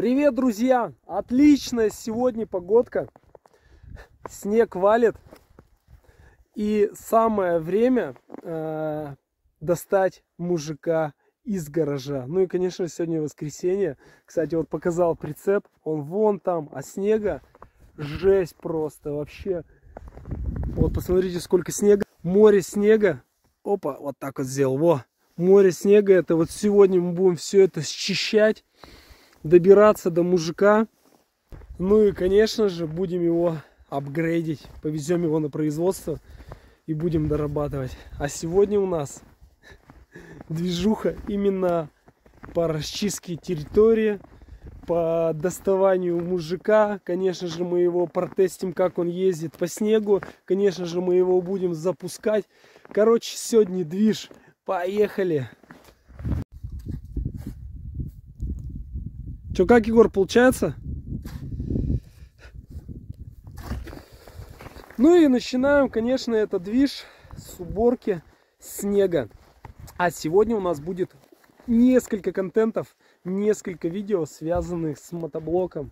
Привет, друзья! Отличная сегодня погодка. Снег валит. И самое время э, достать мужика из гаража. Ну и, конечно, сегодня воскресенье. Кстати, вот показал прицеп. Он вон там, а снега жесть просто. Вообще. Вот посмотрите, сколько снега. Море снега. Опа, вот так вот сделал. Во, море снега. Это вот сегодня мы будем все это счищать добираться до мужика. Ну и, конечно же, будем его апгрейдить. Повезем его на производство и будем дорабатывать. А сегодня у нас движуха именно по расчистке территории, по доставанию мужика. Конечно же, мы его протестим, как он ездит по снегу. Конечно же, мы его будем запускать. Короче, сегодня движ. Поехали! Что, как, Егор, получается? Ну и начинаем, конечно, этот движ с уборки снега. А сегодня у нас будет несколько контентов, несколько видео, связанных с мотоблоком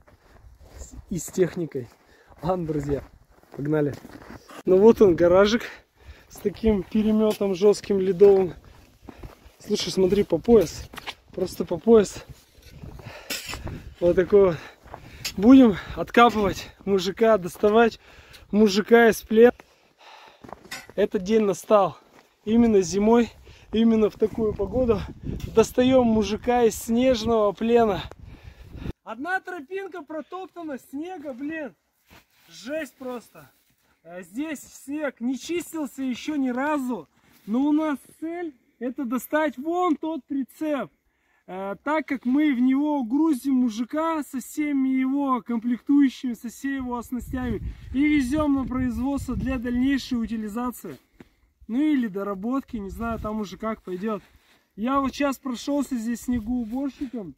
и с техникой. Ладно, друзья, погнали. Ну вот он, гаражик с таким переметом жестким ледовым. Слушай, смотри, по пояс. Просто по пояс. Вот такой вот. Будем откапывать мужика, доставать мужика из плена. Этот день настал. Именно зимой, именно в такую погоду достаем мужика из снежного плена. Одна тропинка протоптана снега, блин. Жесть просто. А здесь снег не чистился еще ни разу. Но у нас цель это достать вон тот прицеп. Э, так как мы в него грузим мужика со всеми его комплектующими, со всеми его оснастями и везем на производство для дальнейшей утилизации. Ну или доработки, не знаю, там уже как пойдет. Я вот сейчас прошелся здесь снегоуборщиком.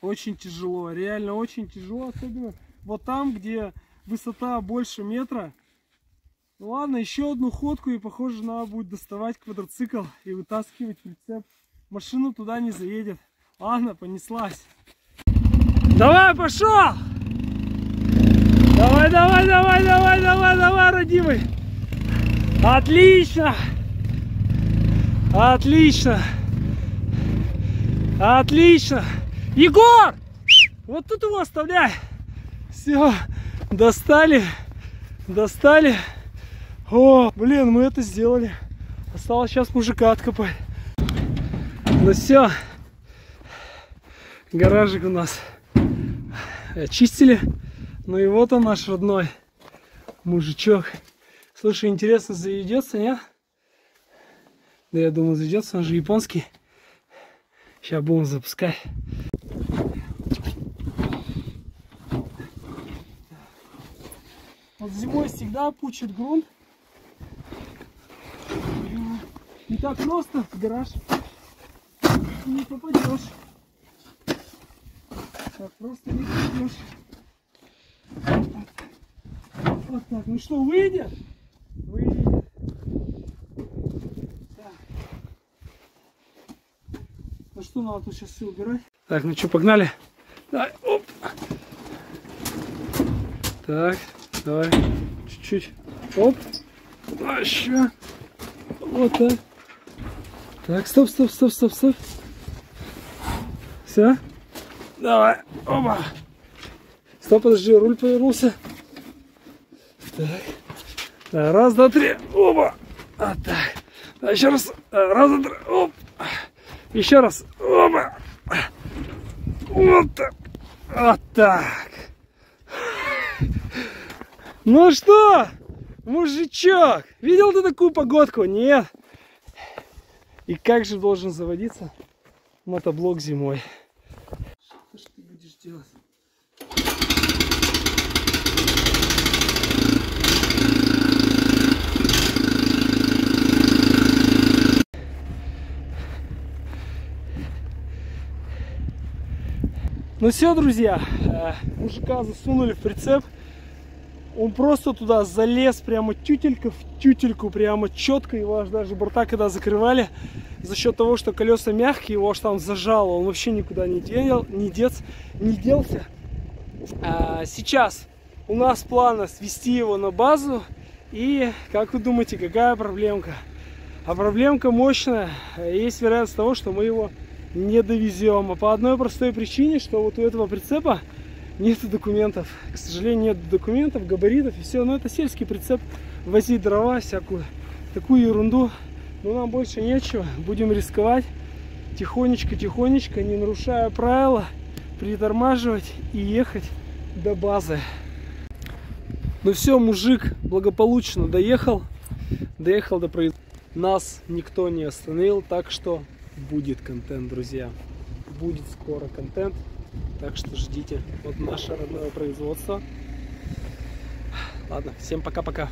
Очень тяжело, реально очень тяжело, особенно вот там, где высота больше метра. Ну ладно, еще одну ходку и похоже надо будет доставать квадроцикл и вытаскивать прицеп машину туда не заедет. Ладно, понеслась. Давай, пошел! Давай, давай, давай, давай, давай, давай, родимый. Отлично! Отлично! Отлично! Егор! Вот тут его оставляй. Все, достали, достали. О, блин, мы это сделали. Осталось сейчас мужика откопать. Ну все, гаражик у нас очистили. Ну и вот он наш родной мужичок. Слушай, интересно, заведется, нет? Да я думаю, заведется, он же японский. Сейчас будем запускать. Вот зимой всегда пучит грунт. Не так просто гараж не попадешь. Так просто не попадешь. Вот так. Ну что, выйдет? Выйдет. Так. Ну что, надо тут сейчас все убирать. Так, ну что, погнали? Давай, оп. Так, давай, чуть-чуть. Оп. А, еще. Вот так. Так, стоп, стоп, стоп, стоп, стоп. Все? Давай. Оба. Стоп, подожди, руль повернулся. Так. так раз, два, три. Оба. А, так. так. Еще раз. Раз, два, три. Оп. Еще раз. Оба. Вот так. Вот так. Ну что, мужичок, видел ты такую погодку? Нет. И как же должен заводиться мотоблок зимой? Ну все, друзья, э, мужика засунули в прицеп. Он просто туда залез, прямо тютелька в тютельку, прямо четко. Его аж даже борта, когда закрывали, за счет того, что колеса мягкие, его аж там зажало. Он вообще никуда не, дел, не, дец, не делся. А, сейчас у нас план свести его на базу. И, как вы думаете, какая проблемка? А проблемка мощная. Есть вероятность того, что мы его не довезем. А по одной простой причине, что вот у этого прицепа нет документов. К сожалению, нет документов, габаритов и все. Но это сельский прицеп. Возить дрова, всякую такую ерунду. Но нам больше нечего. Будем рисковать. Тихонечко-тихонечко, не нарушая правила, притормаживать и ехать до базы. Ну все, мужик благополучно доехал. Доехал до производства. Нас никто не остановил, так что будет контент, друзья. Будет скоро контент. Так что ждите. Вот наше родное производство. Ладно, всем пока-пока.